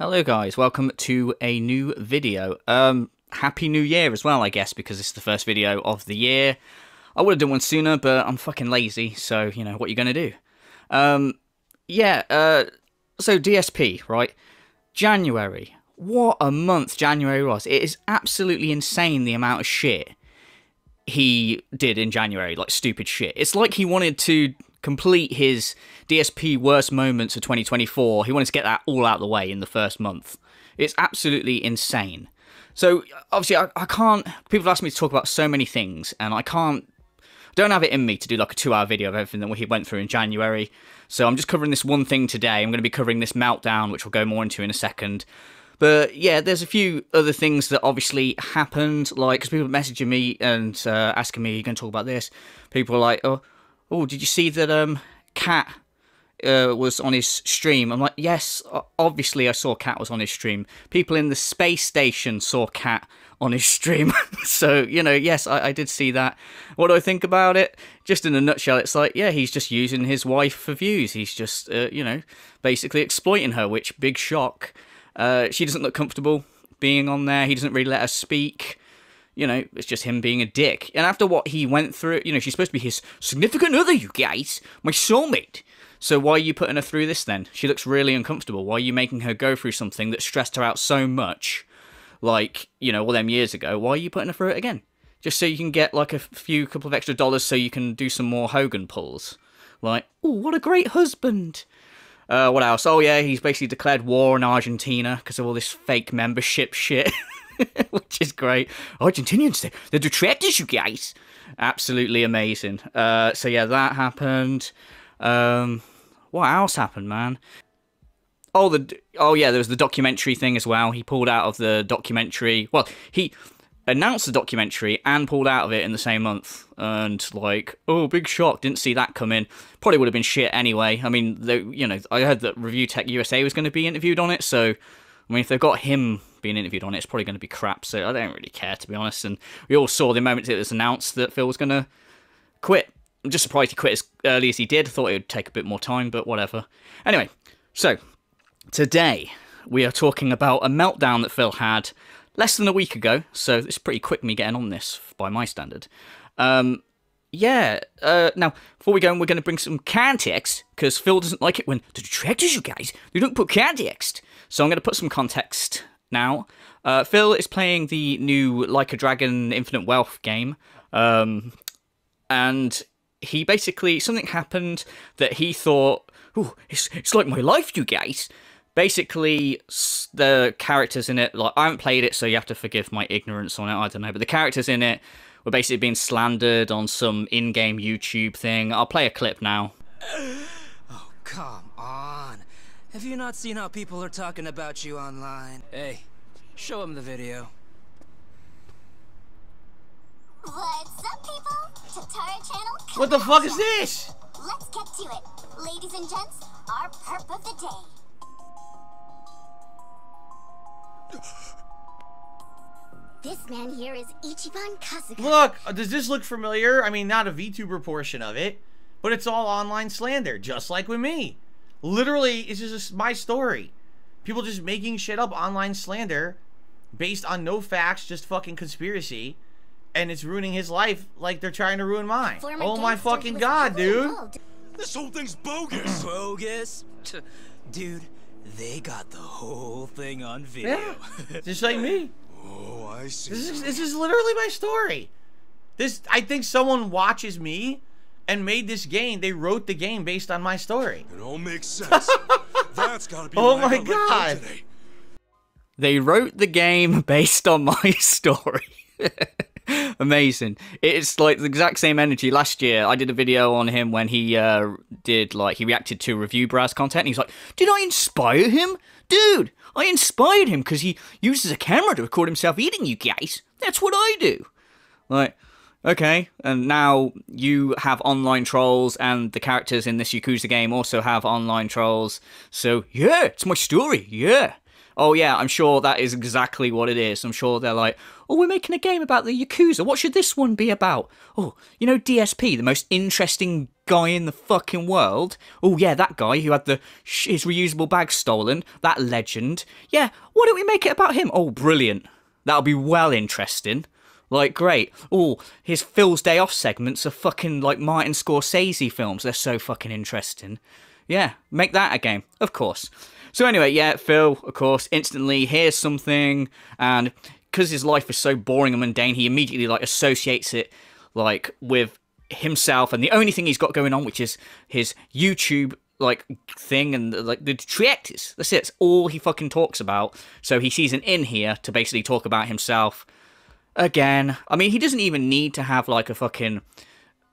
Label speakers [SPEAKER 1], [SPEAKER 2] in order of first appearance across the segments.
[SPEAKER 1] Hello guys, welcome to a new video. Um, happy new year as well, I guess, because this is the first video of the year. I would have done one sooner, but I'm fucking lazy, so, you know, what you gonna do? Um, yeah, uh, so DSP, right? January. What a month January was. It is absolutely insane the amount of shit he did in January, like stupid shit. It's like he wanted to complete his DSP worst moments of 2024. He wanted to get that all out of the way in the first month. It's absolutely insane. So obviously, I, I can't. People asked me to talk about so many things, and I can't. Don't have it in me to do like a two-hour video of everything that he went through in January. So I'm just covering this one thing today. I'm going to be covering this meltdown, which we'll go more into in a second. But yeah, there's a few other things that obviously happened, like because people messaging me and uh, asking me, "You going to talk about this?" People are like, "Oh, oh, did you see that um Cat uh, was on his stream. I'm like, yes, obviously I saw Cat was on his stream. People in the space station saw Cat on his stream. so, you know, yes, I, I, did see that. What do I think about it? Just in a nutshell, it's like, yeah, he's just using his wife for views. He's just, uh, you know, basically exploiting her, which, big shock. Uh, she doesn't look comfortable being on there. He doesn't really let her speak you know, it's just him being a dick. And after what he went through, you know, she's supposed to be his significant other, you guys, my soulmate. So why are you putting her through this then? She looks really uncomfortable. Why are you making her go through something that stressed her out so much, like, you know, all them years ago? Why are you putting her through it again? Just so you can get like a few couple of extra dollars so you can do some more Hogan pulls. Like, oh, what a great husband. Uh, what else? Oh yeah, he's basically declared war on Argentina because of all this fake membership shit. which is great. Argentinians, they're detractors, you guys. Absolutely amazing. Uh, so yeah, that happened. Um, what else happened, man? Oh, the oh yeah, there was the documentary thing as well. He pulled out of the documentary. Well, he announced the documentary and pulled out of it in the same month. And like, oh, big shock! Didn't see that coming. Probably would have been shit anyway. I mean, the, you know, I heard that Review Tech USA was going to be interviewed on it. So, I mean, if they've got him being interviewed on it, it's probably going to be crap. So I don't really care to be honest. And we all saw the moment it was announced that Phil was going to quit. I'm just surprised he quit as early as he did. I thought it would take a bit more time, but whatever. Anyway, so today we are talking about a meltdown that Phil had less than a week ago. So it's pretty quick me getting on this by my standard. Um, yeah. Uh, now, before we go, we're going to bring some context because Phil doesn't like it when the detractors, you guys, they don't put context. So I'm going to put some context now. Uh, Phil is playing the new Like a Dragon Infinite Wealth game. Um, and he basically, something happened that he thought, oh, it's, it's like my life, you guys. Basically, the characters in it, like, I haven't played it, so you have to forgive my ignorance on it, I don't know, but the characters in it were basically being slandered on some in game YouTube thing. I'll play a clip now.
[SPEAKER 2] Oh, come on. Have you not seen how people are talking about you online? Hey, show them the video.
[SPEAKER 3] What's up, people? Tatara channel.
[SPEAKER 4] What the fuck is this?
[SPEAKER 3] Let's get to it. Ladies and gents, our perp of the day. This man here is Ichiban Kasuga.
[SPEAKER 4] Look, uh, does this look familiar? I mean, not a VTuber portion of it, but it's all online slander, just like with me. Literally, it's just my story. People just making shit up online slander based on no facts, just fucking conspiracy. And it's ruining his life like they're trying to ruin mine. Former oh my fucking god, dude. Involved.
[SPEAKER 2] This whole thing's bogus. bogus? Dude, they got the whole thing on video.
[SPEAKER 4] Yeah, just like me.
[SPEAKER 2] Oh, I see.
[SPEAKER 4] This is, this is literally my story. This, I think someone watches me and made this game. They wrote the game based on my story.
[SPEAKER 5] It all makes sense. That's gotta be.
[SPEAKER 4] Oh my god!
[SPEAKER 1] They wrote the game based on my story. Amazing. It's like the exact same energy. Last year, I did a video on him when he uh, did, like, he reacted to ReviewBrah's content. he's like, Did I inspire him? Dude, I inspired him because he uses a camera to record himself eating you guys. That's what I do. Like, okay, and now you have online trolls, and the characters in this Yakuza game also have online trolls. So, yeah, it's my story, yeah. Oh yeah, I'm sure that is exactly what it is. I'm sure they're like, oh, we're making a game about the Yakuza. What should this one be about? Oh, you know DSP, the most interesting guy in the fucking world. Oh yeah, that guy who had the his reusable bag stolen. That legend. Yeah, why don't we make it about him? Oh, brilliant. That'll be well interesting. Like, great. Oh, his Phil's Day Off segments are fucking like Martin Scorsese films. They're so fucking interesting. Yeah, make that a game, of course. So anyway, yeah, Phil, of course, instantly hears something, and because his life is so boring and mundane, he immediately like associates it like with himself and the only thing he's got going on, which is his YouTube like thing and like the triactors. That's it. It's all he fucking talks about. So he sees an in here to basically talk about himself again. I mean, he doesn't even need to have like a fucking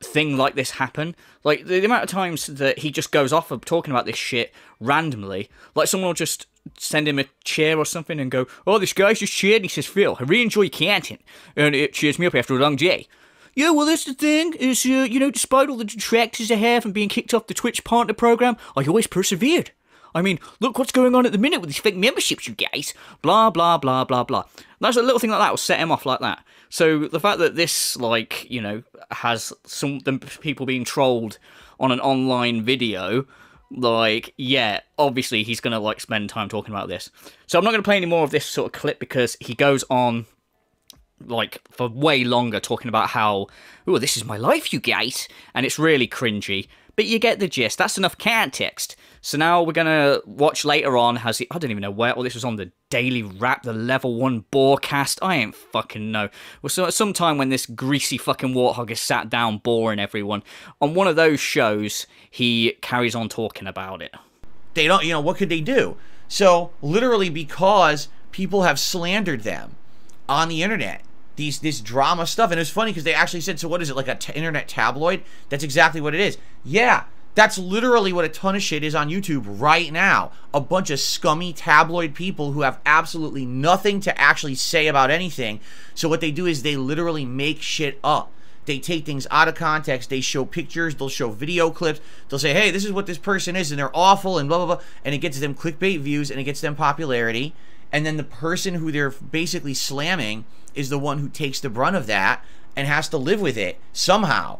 [SPEAKER 1] thing like this happen. Like the, the amount of times that he just goes off of talking about this shit randomly. Like someone will just send him a chair or something and go, "Oh, this guy's just cheered." And he says, "Phil, I really enjoy canting, and it cheers me up after a long day." Yeah, well, that's the thing. Is uh, you know, despite all the detractors I have and being kicked off the Twitch partner program, I always persevered. I mean, look what's going on at the minute with these fake memberships, you guys. Blah blah blah blah blah. That's a little thing like that will set him off like that. So the fact that this, like, you know, has some people being trolled on an online video, like, yeah, obviously he's gonna like spend time talking about this. So I'm not gonna play any more of this sort of clip because he goes on like for way longer talking about how oh this is my life you guys and it's really cringy but you get the gist. That's enough context. So now we're gonna watch later on has he i don't even know where well this was on the daily wrap the level one borecast. I ain't fucking know. Well so at some time when this greasy fucking warthog is sat down boring everyone on one of those shows he carries on talking about it.
[SPEAKER 4] They don't you know what could they do? So literally because people have slandered them on the internet these this drama stuff and it's funny because they actually said so what is it like a internet tabloid that's exactly what it is yeah that's literally what a ton of shit is on YouTube right now. A bunch of scummy tabloid people who have absolutely nothing to actually say about anything. So what they do is they literally make shit up. They take things out of context. They show pictures. They'll show video clips. They'll say, hey, this is what this person is, and they're awful, and blah, blah, blah. And it gets them clickbait views, and it gets them popularity. And then the person who they're basically slamming is the one who takes the brunt of that and has to live with it somehow.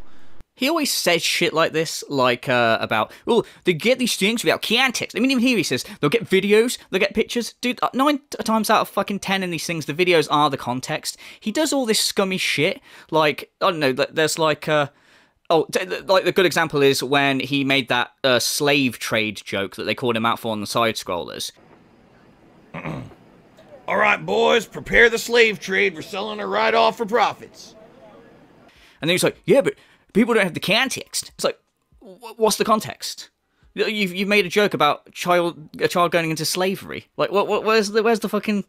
[SPEAKER 1] He always says shit like this, like uh, about, oh, they get these things without context. I mean, even here he says they'll get videos, they'll get pictures. Dude, uh, nine times out of fucking ten in these things, the videos are the context. He does all this scummy shit. Like, I don't know, there's like, uh, oh, like the good example is when he made that uh, slave trade joke that they called him out for on the side scrollers.
[SPEAKER 4] All right, boys, prepare the slave trade. We're selling her right off for profits.
[SPEAKER 1] And then he's like, yeah, but people don't have the context. It's like, what's the context? You've, you've made a joke about child a child going into slavery. Like, what, what where's the where's the fucking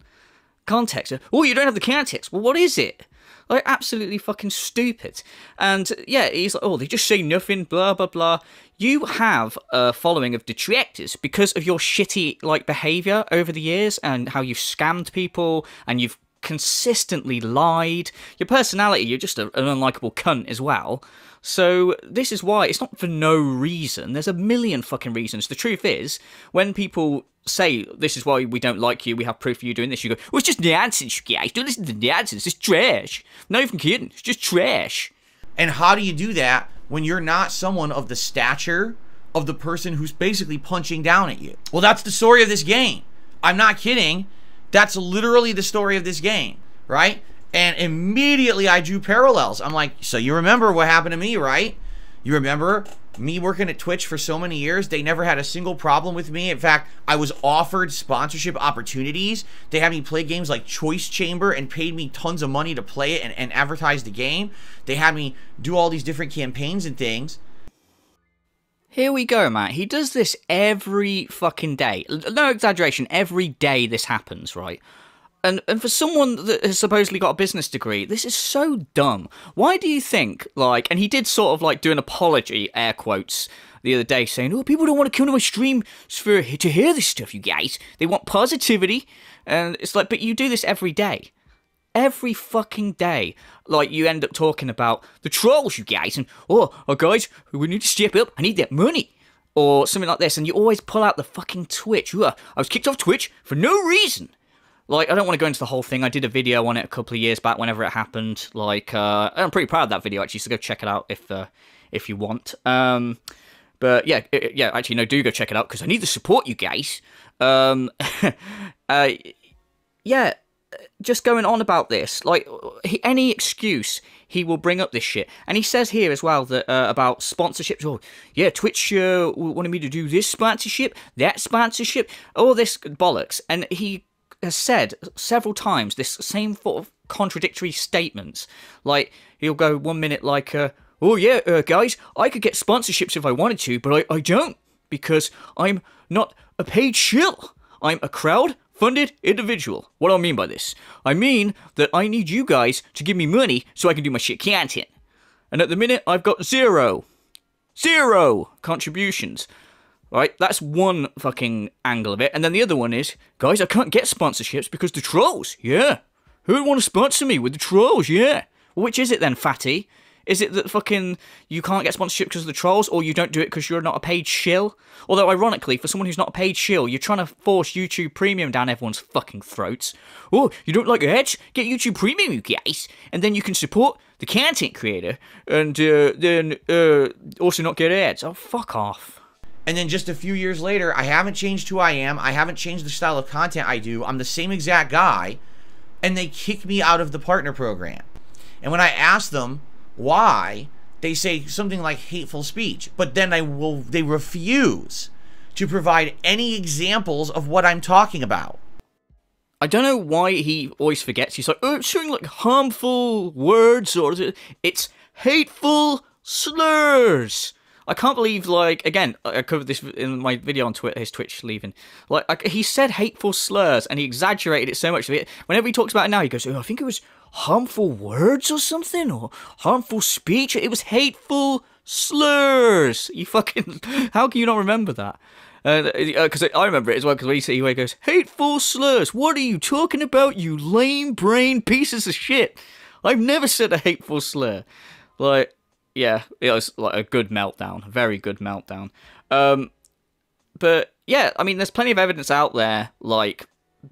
[SPEAKER 1] context? Oh, you don't have the context. Well, what is it? Like, absolutely fucking stupid. And yeah, he's like, oh, they just say nothing, blah blah blah. You have a following of detractors because of your shitty like behavior over the years and how you've scammed people and you've consistently lied. Your personality, you're just a, an unlikable cunt as well. So this is why it's not for no reason. There's a million fucking reasons. The truth is, when people say this is why we don't like you, we have proof of you doing this, you go, well, it's just nonsense, guys. Don't listen to nonsense. It's trash. Not even kidding. It's just trash.
[SPEAKER 4] And how do you do that when you're not someone of the stature of the person who's basically punching down at you? Well, that's the story of this game. I'm not kidding. That's literally the story of this game, right? And immediately I drew parallels. I'm like, so you remember what happened to me, right? You remember me working at Twitch for so many years? They never had a single problem with me. In fact, I was offered sponsorship opportunities. They had me play games like Choice Chamber and paid me tons of money to play it and, and advertise the game. They had me do all these different campaigns and things.
[SPEAKER 1] Here we go, Matt. He does this every fucking day. No exaggeration, every day this happens, right? And and for someone that has supposedly got a business degree, this is so dumb. Why do you think, like, and he did sort of like do an apology, air quotes, the other day saying, oh, people don't want to come to my stream for, to hear this stuff, you guys. They want positivity. And it's like, but you do this every day every fucking day. Like you end up talking about the trolls, you guys, and oh, oh guys, we need to step up. I need that money. or something like this, and you always pull out the fucking Twitch. Ugh, I was kicked off Twitch for no reason. Like, I don't want to go into the whole thing. I did a video on it a couple of years back, whenever it happened. Like, uh, I'm pretty proud of that video actually. So go check it out if uh, if you want. Um, but yeah, it- yeah. Actually, no, do go check it out because I need the support, you guys. Um, uh, yeah, just going on about this, like he, any excuse he will bring up this shit, and he says here as well that uh, about sponsorships. Oh, yeah, Twitch uh, wanted me to do this sponsorship, that sponsorship, all this bollocks, and he has said several times this same sort of contradictory statements. Like he'll go one minute like, uh, "Oh yeah, uh, guys, I could get sponsorships if I wanted to, but I, I don't because I'm not a paid shill. I'm a crowd funded individual. What do I mean by this? I mean that I need you guys to give me money so I can do my shit content. And at the minute, I've got zero, zero contributions. Right, that's one fucking angle of it. And then the other one is, guys, I can't get sponsorships because the trolls. Yeah. Who would want to sponsor me with the trolls? Yeah. Well, which is it then, fatty? Is it that fucking you can't get sponsorship because of the trolls, or you don't do it because you're not a paid shill? Although, ironically, for someone who's not a paid shill, you're trying to force YouTube Premium down everyone's fucking throats. Oh, you don't like ads? Get YouTube Premium, you guys, and then you can support the content creator, and uh, then uh, also not get ads. Oh, fuck off.
[SPEAKER 4] And then just a few years later, I haven't changed who I am. I haven't changed the style of content I do. I'm the same exact guy. And they kick me out of the partner program. And when I ask them why, they say something like hateful speech. But then I will they refuse to provide any examples of what I'm talking about.
[SPEAKER 1] I don't know why he always forgets. He's like, oh, it's showing like harmful words or it's hateful slurs. I can't believe, like, again, I covered this in my video on Twitter, his Twitch leaving. Like, I, he said hateful slurs and he exaggerated it so much. Whenever he talks about it now, he goes, oh, I think it was harmful words or something, or harmful speech. It was hateful slurs. You fucking, how can you not remember that? Because uh, I remember it as well. Because when he, he goes, hateful slurs. What are you talking about, you lame brain pieces of shit? I've never said a hateful slur. Like, yeah, it was like a good meltdown, a very good meltdown. Um, but yeah, I mean, there's plenty of evidence out there, like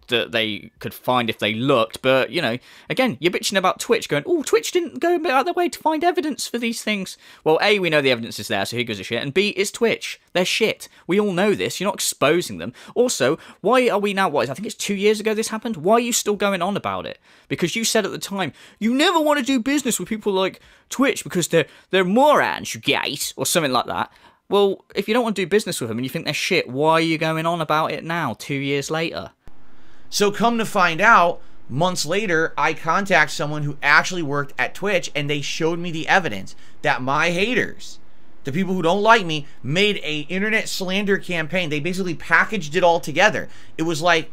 [SPEAKER 1] that they could find if they looked. But you know, again, you're bitching about Twitch, going, "Oh, Twitch didn't go out of their way to find evidence for these things." Well, a, we know the evidence is there, so who gives a shit? And b, is Twitch. They're shit. We all know this. You're not exposing them. Also, why are we now? What? I think it's two years ago this happened. Why are you still going on about it? Because you said at the time you never want to do business with people like Twitch because they're they're morons, you guys, or something like that. Well, if you don't want to do business with them and you think they're shit, why are you going on about it now, two years later?
[SPEAKER 4] So come to find out, months later, I contact someone who actually worked at Twitch and they showed me the evidence that my haters, the people who don't like me, made a internet slander campaign. They basically packaged it all together. It was like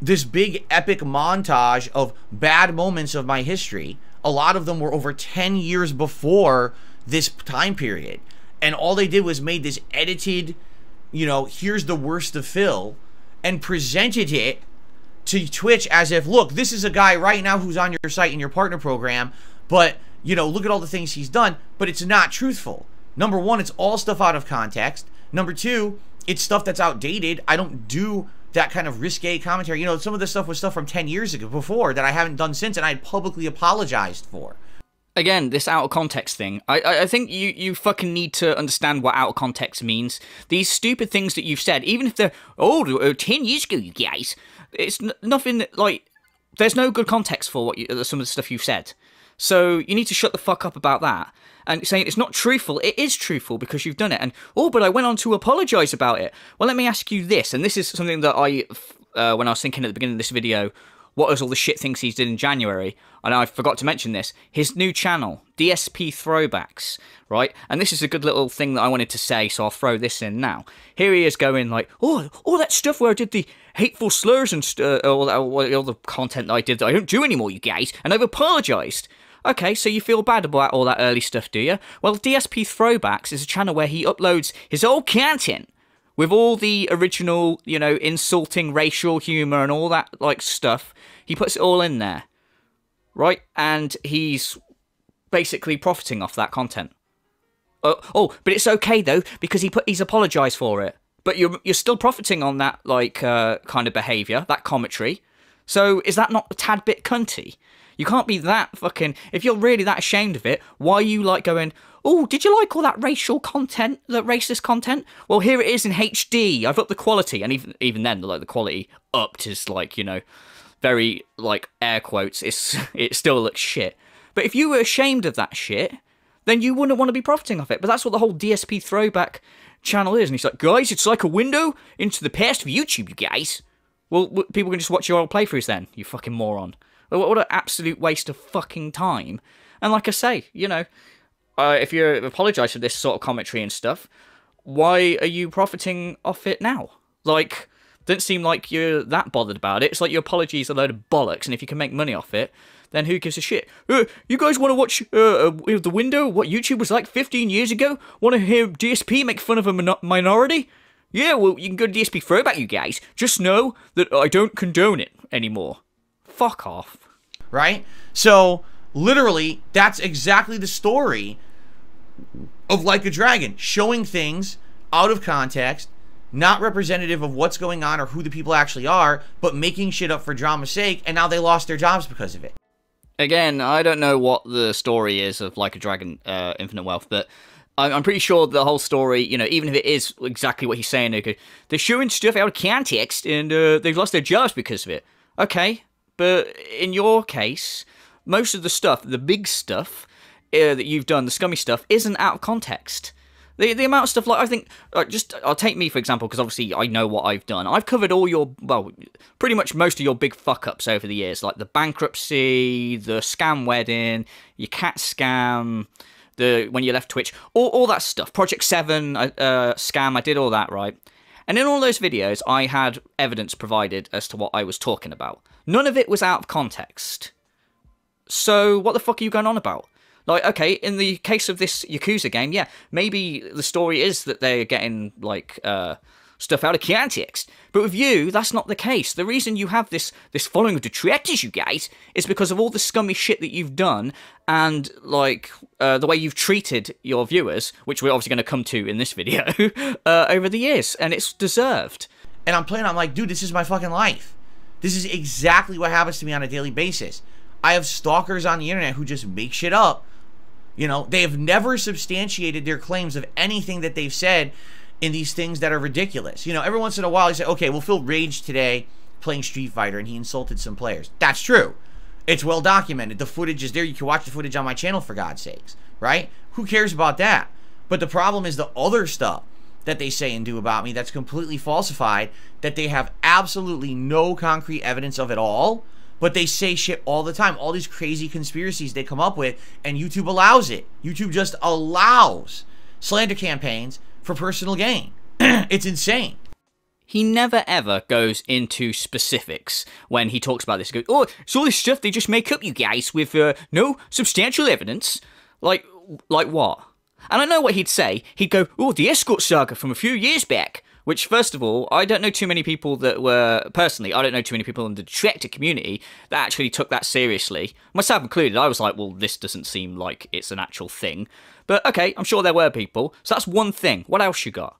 [SPEAKER 4] this big epic montage of bad moments of my history. A lot of them were over 10 years before this time period. And all they did was made this edited, you know, here's the worst of Phil and presented it to Twitch as if, look, this is a guy right now who's on your site in your partner program, but you know, look at all the things he's done, but it's not truthful. Number one, it's all stuff out of context. Number two, it's stuff that's outdated. I don't do that kind of risque commentary. You know, some of this stuff was stuff from 10 years ago before that I haven't done since and I publicly apologized for.
[SPEAKER 1] Again, this out of context thing. I, I think you, you fucking need to understand what out of context means. These stupid things that you've said, even if they're, oh, uh, 10 years ago, you guys, it's n- nothing like there's no good context for what you, some of the stuff you've said. So you need to shut the fuck up about that. And saying it's not truthful, it is truthful because you've done it. And oh, but I went on to apologize about it. Well, let me ask you this, and this is something that I, uh, when I was thinking at the beginning of this video, what was all the shit things he did in January? And I forgot to mention this. His new channel, DSP Throwbacks, right? And this is a good little thing that I wanted to say, so I'll throw this in now. Here he is going like, oh, all that stuff where I did the hateful slurs and uh, all, all the content that I did that I don't do anymore, you guys, and I've apologised. Okay, so you feel bad about all that early stuff, do you? Well, DSP Throwbacks is a channel where he uploads his old content with all the original, you know, insulting racial humor and all that like stuff. He puts it all in there, right? And he's basically profiting off that content. Uh, oh, but it's okay though because he put he's apologized for it. But you're you're still profiting on that like uh, kind of behavior, that commentary. So is that not a tad bit cunty? You can't be that fucking. If you're really that ashamed of it, why are you like going? Oh, did you like all that racial content, that racist content? Well, here it is in HD. I've upped the quality, and even even then, like the quality upped is like you know, very like air quotes. It's it still looks shit. But if you were ashamed of that shit, then you wouldn't want to be profiting off it. But that's what the whole DSP throwback channel is. And he's like, guys, it's like a window into the past of YouTube, you guys. Well, people can just watch your old playthroughs then, you fucking moron. What an absolute waste of fucking time. And like I say, you know, uh, if you apologise for this sort of commentary and stuff, why are you profiting off it now? Like, doesn't seem like you're that bothered about it. It's like your apologies are a load of bollocks, and if you can make money off it, then who gives a shit? Uh, you guys want to watch uh, uh, the window? What YouTube was like 15 years ago? Want to hear DSP make fun of a min- minority? Yeah, well, you can go to DSP Throwback, you guys. Just know that I don't condone it anymore. Fuck off.
[SPEAKER 4] right? So literally, that's exactly the story of Like a Dragon, showing things out of context, not representative of what's going on or who the people actually are, but making shit up for drama's sake, and now they lost their jobs because of it.
[SPEAKER 1] Again, I don't know what the story is of Like a Dragon, uh, Infinite Wealth, but I'm, pretty sure the whole story, you know, even if it is exactly what he's saying, go, they're showing stuff out of context and uh, they've lost their jobs because of it. Okay, but in your case, most of the stuff, the big stuff uh, that you've done, the scummy stuff, isn't out of context. The, the amount of stuff like I think just I'll take me for example because obviously I know what I've done. I've covered all your well, pretty much most of your big fuck ups over the years, like the bankruptcy, the scam wedding, your cat scam, the when you left Twitch, all all that stuff. Project Seven uh, uh, scam, I did all that right. And in all those videos, I had evidence provided as to what I was talking about. None of it was out of context. So what the fuck are you going on about? Like, okay, in the case of this Yakuza game, yeah, maybe the story is that they're getting like uh, stuff out of context, but with you, that's not the case. The reason you have this this following of detractors, you guys, is because of all the scummy shit that you've done and like uh, the way you've treated your viewers, which we're obviously going to come to in this video uh, over the years, and it's deserved.
[SPEAKER 4] And I'm playing, I'm like, dude, this is my fucking life. This is exactly what happens to me on a daily basis. I have stalkers on the internet who just make shit up. You know, they have never substantiated their claims of anything that they've said in these things that are ridiculous. You know, every once in a while, you say, okay, well, Phil raged today playing Street Fighter and he insulted some players. That's true. It's well documented. The footage is there. You can watch the footage on my channel, for God's sakes, right? Who cares about that? But the problem is the other stuff that they say and do about me that's completely falsified, that they have absolutely no concrete evidence of at all, but they say shit all the time. All these crazy conspiracies they come up with, and YouTube allows it. YouTube just allows slander campaigns for personal gain. it's insane.
[SPEAKER 1] he never ever goes into specifics when he talks about this. He goes, oh, it's all this stuff they just make up, you guys, with uh, no substantial evidence. Like, like what? And I know what he'd say. He'd go, oh, the escort saga from a few years back. Which, first of all, I don't know too many people that were personally. I don't know too many people in the detractor community that actually took that seriously, myself included. I was like, well, this doesn't seem like it's an actual thing. But okay, I'm sure there were people. So that's one thing. What else you got?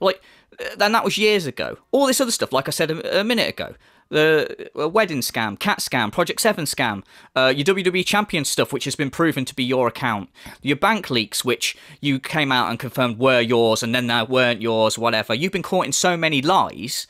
[SPEAKER 1] Like, and that was years ago. All this other stuff, like I said a, a minute ago, the uh, wedding scam, cat scam, Project Seven scam, uh, your WWE champion stuff, which has been proven to be your account, your bank leaks, which you came out and confirmed were yours, and then they weren't yours, whatever. You've been caught in so many lies.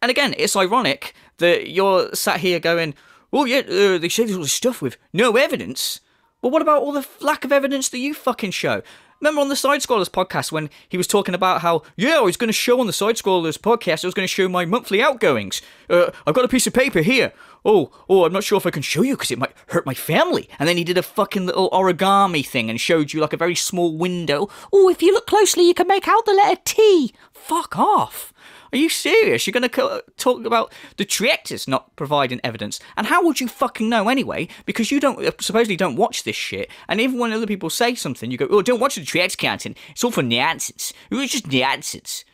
[SPEAKER 1] And again, it's ironic that you're sat here going, "Oh yeah, uh, they say all this stuff with no evidence." Well, what about all the lack of evidence that you fucking show? Remember on the Side Scrollers podcast when he was talking about how, yeah, I was going to show on the Side Scrollers podcast, I was going to show my monthly outgoings. Uh, I've got a piece of paper here. Oh, oh, I'm not sure if I can show you because it might hurt my family. And then he did a fucking little origami thing and showed you like a very small window. Oh, if you look closely, you can make out the letter T. Fuck off. Are you serious? You're going to talk about the detractors not providing evidence? And how would you fucking know anyway? Because you don't supposedly don't watch this shit. And even when other people say something, you go, "Oh, don't watch the detractor content. It's all for nonsense. It's just nonsense."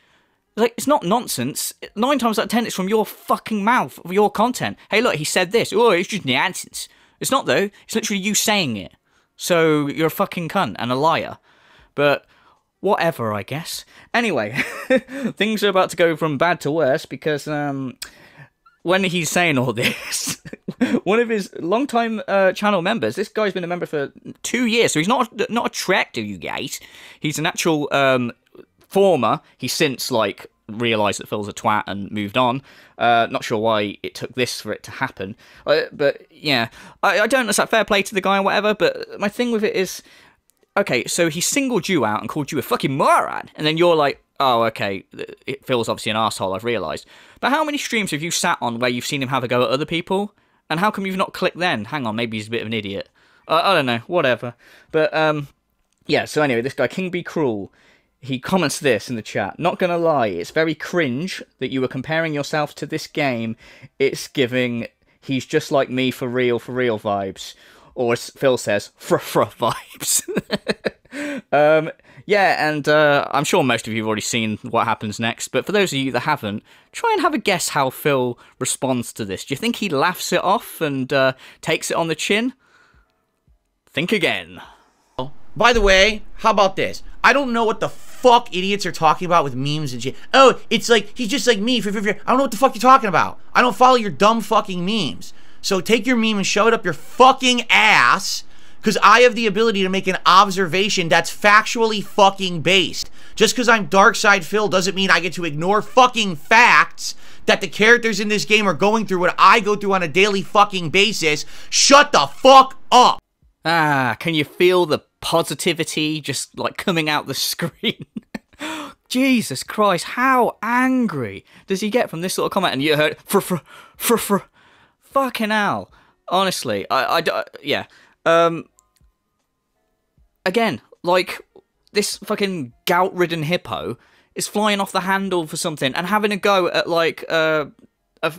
[SPEAKER 1] Like it's not nonsense. Nine times out of ten, it's from your fucking mouth of your content. Hey, look, he said this. Oh, it's just nonsense. It's not though. It's literally you saying it. So you're a fucking cunt and a liar. But whatever, I guess. Anyway, things are about to go from bad to worse because um, when he's saying all this, one of his longtime uh, channel members, this guy's been a member for two years, so he's not not a trek you guys. He's an actual um, former. He's since like realised that Phil's a twat and moved on. Uh, not sure why it took this for it to happen, uh, but yeah, I, I don't know. Is that fair play to the guy or whatever? But my thing with it is, okay, so he singled you out and called you a fucking moron, and then you're like, oh, okay, it feels obviously an asshole. I've realised. But how many streams have you sat on where you've seen him have a go at other people? And how come you've not clicked then? Hang on, maybe he's a bit of an idiot. Uh, I don't know, whatever. But um, yeah. So anyway, this guy King B Cruel. He comments this in the chat. Not gonna lie, it's very cringe that you were comparing yourself to this game. It's giving he's just like me for real, for real vibes. Or as Phil says, fr fr vibes. um, yeah, and uh, I'm sure most of you have already seen what happens next, but for those of you that haven't, try and have a guess how Phil responds to this. Do you think he laughs it off and uh, takes it on the chin? Think again.
[SPEAKER 4] By the way, how about this? I don't know what the fuck idiots are talking about with memes and shit. Oh, it's like he's just like me. I don't know what the fuck you're talking about. I don't follow your dumb fucking memes. So take your meme and shove it up your fucking ass because I have the ability to make an observation that's factually fucking based. Just because I'm DarkSydePhil doesn't mean I get to ignore fucking facts that the characters in this game are going through what I go through on a daily fucking basis. Shut the fuck up.
[SPEAKER 1] Ah, can you feel the positivity just like coming out the screen? Jesus Christ, how angry does he get from this little comment? And you heard, fr fr fr fr, fucking hell. Honestly, I, I, yeah. Um, again, like this fucking gout-ridden hippo is flying off the handle for something and having a go at like uh, a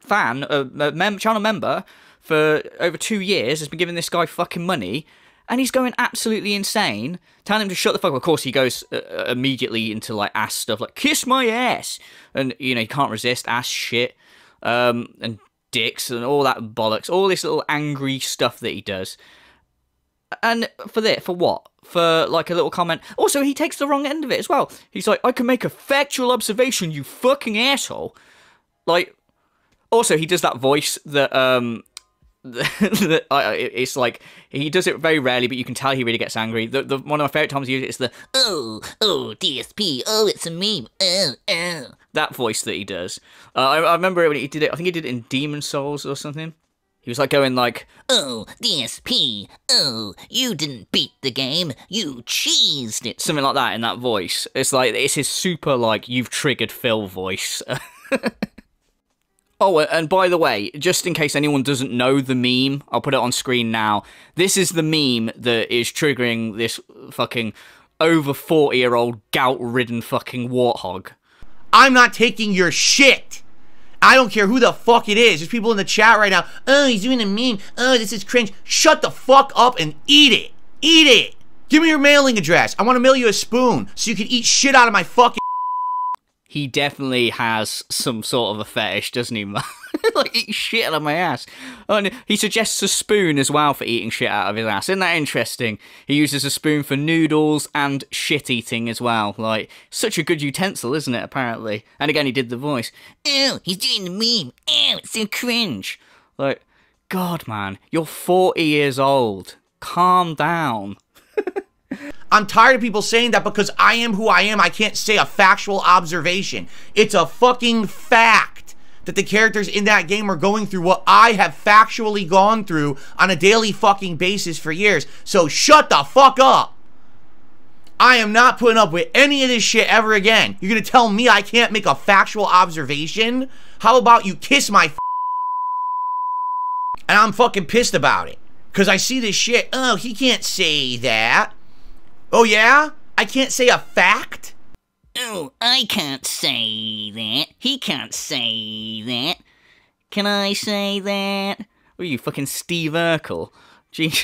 [SPEAKER 1] fan, a, a mem- channel member for over two years has been giving this guy fucking money. And he's going absolutely insane, telling him to shut the fuck up. Of course, he goes uh, uh, immediately into like ass stuff, like "kiss my ass," and you know he can't resist ass shit, um, and dicks and all that bollocks, all this little angry stuff that he does. And for that, for what? For like a little comment. Also, he takes the wrong end of it as well. He's like, I can make a factual observation, you fucking asshole. Like, also, he does that voice that, um, it's like he does it very rarely, but you can tell he really gets angry. The, the one of my favorite times he uses it is the oh oh DSP oh it's a meme oh oh that voice that he does. Uh, I, I remember when he did it. I think he did it in Demon's Souls or something. He was like going like, "Oh, DSP, oh, you didn't beat the game, you cheesed it." Something like that in that voice. It's like it's his super like you've triggered Phil voice. oh, and by the way, just in case anyone doesn't know the meme, I'll put it on screen now. This is the meme that is triggering this fucking over 40 year old gout ridden fucking warthog.
[SPEAKER 4] I'm not taking your shit. I don't care who the fuck it is. There's people in the chat right now. Oh, he's doing a meme. Oh, this is cringe. Shut the fuck up and eat it. Eat it. Give me your mailing address. I want to mail you a spoon so you can eat shit out of my fucking.
[SPEAKER 1] He definitely has some sort of a fetish, doesn't he, like eat shit out of my ass. And he suggests a spoon as well for eating shit out of his ass. Isn't that interesting? He uses a spoon for noodles and shit eating as well. Like such a good utensil, isn't it? Apparently. And again, he did the voice. Oh, he's doing the meme. Oh, it's so cringe. Like, God, man, you're 40 years old. Calm down.
[SPEAKER 4] I'm tired of people saying that because I am who I am, I can't say a factual observation. It's a fucking fact that the characters in that game are going through what I have factually gone through on a daily fucking basis for years. So shut the fuck up. I am not putting up with any of this shit ever again. You're gonna tell me I can't make a factual observation? How about you kiss my and I'm fucking pissed about it. Cause I see this shit. Oh, he can't say that. Oh, yeah? I can't say a fact?
[SPEAKER 1] Oh, I can't say that. He can't say that. Can I say that? Are you fucking Steve Urkel? Gee.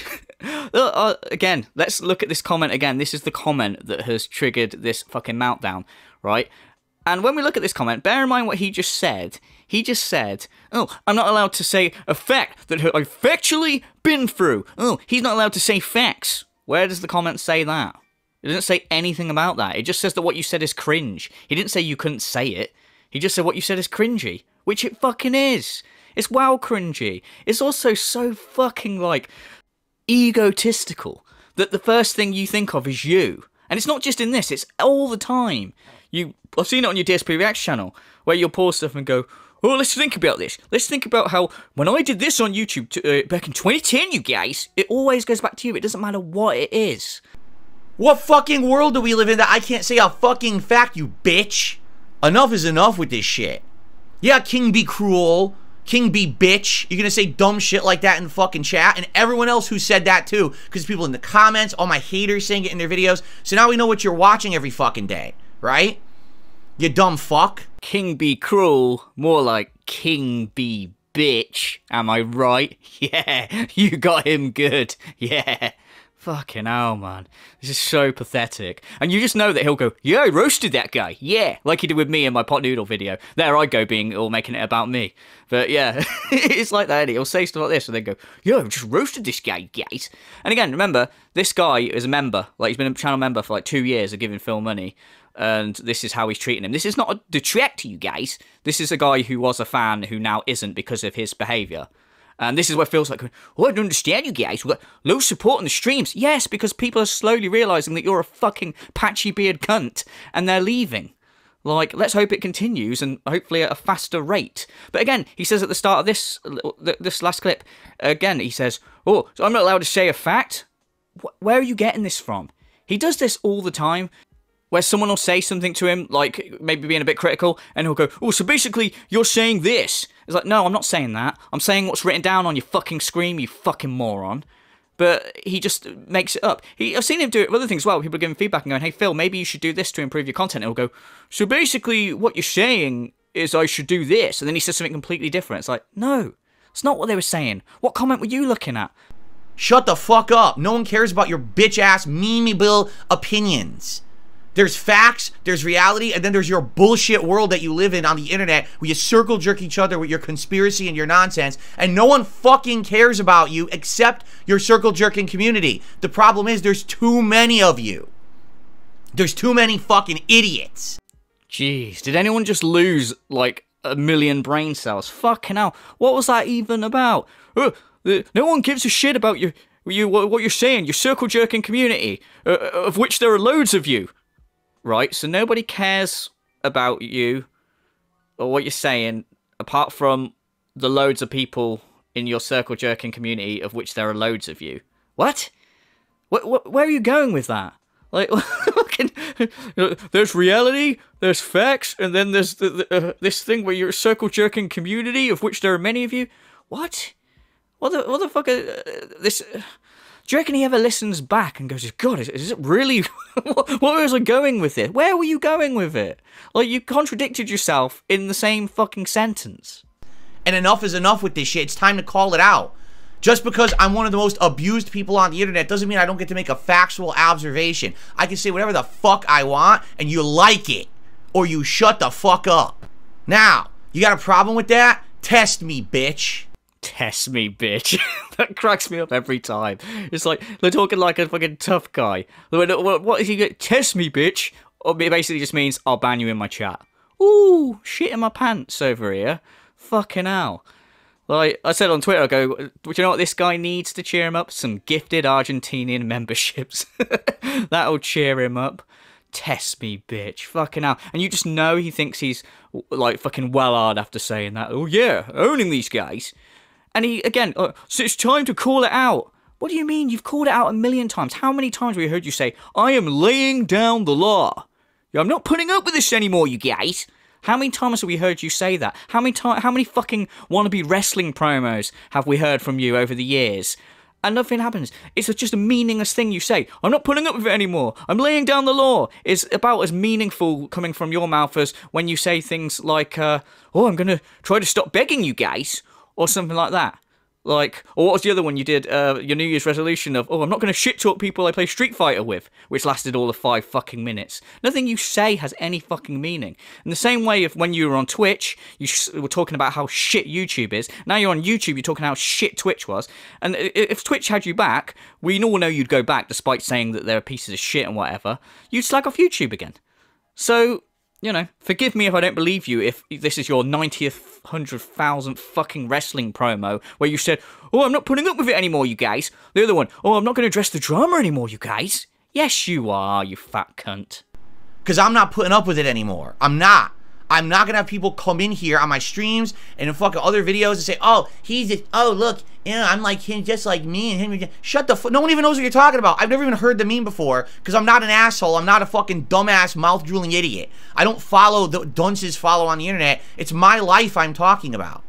[SPEAKER 1] uh, again, let's look at this comment again. This is the comment that has triggered this fucking meltdown, right? And when we look at this comment, bear in mind what he just said. He just said, Oh, I'm not allowed to say a fact that I've factually been through. Oh, he's not allowed to say facts. Where does the comment say that? It doesn't say anything about that. It just says that what you said is cringe. He didn't say you couldn't say it. He just said what you said is cringy, which it fucking is. It's wow cringy. It's also so fucking like egotistical that the first thing you think of is you. And it's not just in this, it's all the time. You I've seen it on your DSP Reacts channel where you'll pause stuff and go, Oh, let's think about this. Let's think about how when I did this on YouTube to, uh, back in 2010, you guys, it always goes back to you. It doesn't matter what it is.
[SPEAKER 4] What fucking world do we live in that I can't say a fucking fact, you bitch? Enough is enough with this shit. Yeah, King B cruel. King be bitch. You're gonna say dumb shit like that in fucking chat, and everyone else who said that too, because people in the comments, all my haters saying it in their videos. So now we know what you're watching every fucking day, right? You dumb fuck.
[SPEAKER 1] King B cruel, more like King be bitch. Am I right? Yeah, you got him good. Yeah. Fucking hell, man. This is so pathetic. And you just know that he'll go, yeah, I roasted that guy. Yeah. Like he did with me in my pot noodle video. There I go being all making it about me. But yeah, it's like that. He'll say stuff like this and then go, yeah, I just roasted this guy, guys. And again, remember, this guy is a member. Like he's been a channel member for like two years of giving Phil money. And this is how he's treating him. This is not a detract to you guys. This is a guy who was a fan who now isn't because of his behaviour. And this is where Phil's like, oh, I don't understand you guys. We've got low support on the streams. Yes, because people are slowly realising that you're a fucking patchy beard cunt and they're leaving. Like, let's hope it continues and hopefully at a faster rate. But again, he says at the start of this this last clip, again, he says, oh, so I'm not allowed to say a fact? Where are you getting this from? He does this all the time where someone will say something to him, like maybe being a bit critical, and he'll go, Oh, so basically you're saying this. It's like, No, I'm not saying that. I'm saying what's written down on your fucking screen, you fucking moron. But he just makes it up. He, I've seen him do it with other things as well. People are giving feedback and going, Hey, Phil, maybe you should do this to improve your content. And he'll go, So basically what you're saying is I should do this. And then he says something completely different. It's like, No, it's not what they were saying. What comment were you looking at?
[SPEAKER 4] Shut the fuck up. No one cares about your bitch ass, memeable opinions. There's facts, there's reality, and then there's your bullshit world that you live in on the internet where you circle jerk each other with your conspiracy and your nonsense, and no one fucking cares about you except your circle jerking community. The problem is there's too many of you. There's too many fucking idiots.
[SPEAKER 1] Jeez, did anyone just lose like a million brain cells? Fucking hell, what was that even about? Uh, no one gives a shit about you, you what you're saying, your circle jerking community, uh, of which there are loads of you right? So nobody cares about you or what you're saying apart from the loads of people in your circle jerking community, of which there are loads of you. What? Where are you going with that? Like, there's reality, there's facts, and then there's the, the, uh, this thing where you're a circle jerking community, of which there are many of you. What? What the what the fuck? Are, uh, this. Uh, do you reckon he ever listens back and goes, God, is, is it really. what was I going with it? Where were you going with it? Like, you contradicted yourself in the same fucking sentence.
[SPEAKER 4] And enough is enough with this shit. It's time to call it out. Just because I'm one of the most abused people on the internet doesn't mean I don't get to make a factual observation. I can say whatever the fuck I want, and you like it. Or you shut the fuck up. Now, you got a problem with that? Test me, bitch
[SPEAKER 1] test me, bitch. that cracks me up every time. It's like they're talking like a fucking tough guy. What, what is he? Get? Test me, bitch. Or it basically just means I'll ban you in my chat. Ooh, shit in my pants over here. Fucking hell. Like I said on Twitter, I go, do you know what this guy needs to cheer him up? Some gifted Argentinian memberships. That'll cheer him up. Test me, bitch. Fucking hell. And you just know he thinks he's like fucking well hard after saying that. Oh yeah, owning these guys. And he, again, uh, so it's time to call it out. What do you mean? You've called it out a million times. How many times have we heard you say, I am laying down the law? I'm not putting up with this anymore, you guys. How many times have we heard you say that? How many How many fucking wannabe wrestling promos have we heard from you over the years? And nothing happens. It's just a meaningless thing you say. I'm not putting up with it anymore. I'm laying down the law. It's about as meaningful coming from your mouth as when you say things like, uh, "Oh, I'm gonna try to stop begging you guys," or something like that. Like, or what was the other one you did? Uh, your New Year's resolution of, oh, I'm not going to shit talk people I play Street Fighter with, which lasted all of five fucking minutes. Nothing you say has any fucking meaning. In the same way, if when you were on Twitch, you were talking about how shit YouTube is. Now you're on YouTube, you're talking how shit Twitch was. And if Twitch had you back, we all know you'd go back, despite saying that they're pieces of shit and whatever. You'd slag off YouTube again. So, you know, forgive me if I don't believe you if this is your 90th, 100,000th fucking wrestling promo where you said, Oh, I'm not putting up with it anymore, you guys. The other one, Oh, I'm not going to address the drama anymore, you guys. Yes, you are, you fat cunt.
[SPEAKER 4] because I'm not putting up with it anymore. I'm not. I'm not gonna have people come in here on my streams and in fucking other videos and say, "Oh, he's just, oh look, yeah, I'm like him, just like me and him." Shut the fuck. No one even knows what you're talking about. I've never even heard the meme before because I'm not an asshole. I'm not a fucking dumbass, mouth drooling idiot. I don't follow the dunces follow on the internet. It's my life I'm talking about.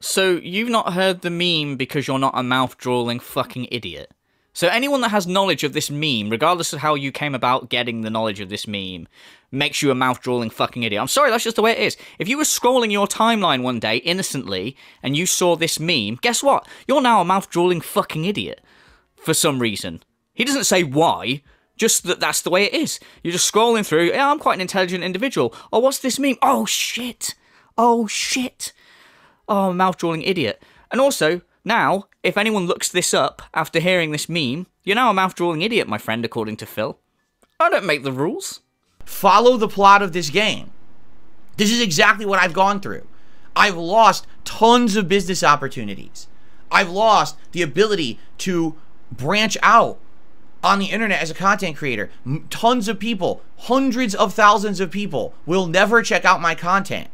[SPEAKER 1] So, you've not heard the meme because you're not a mouth drawling fucking idiot. So, anyone that has knowledge of this meme, regardless of how you came about getting the knowledge of this meme, makes you a mouth drawling fucking idiot. I'm sorry, that's just the way it is. If you were scrolling your timeline one day innocently and you saw this meme, guess what? You're now a mouth drawling fucking idiot for some reason. He doesn't say why, just that that's the way it is. You're just scrolling through, yeah, I'm quite an intelligent individual. Oh, what's this meme? Oh, shit. Oh, shit. Oh, I'm a mouth drawling idiot. And also, now, if anyone looks this up after hearing this meme, you're now a mouth drawling idiot, my friend, according to Phil. I don't make the rules.
[SPEAKER 4] follow the plot of this game. This is exactly what I've gone through. I've lost tons of business opportunities. I've lost the ability to branch out on the internet as a content creator. Tons of people, hundreds of thousands of people will never check out my content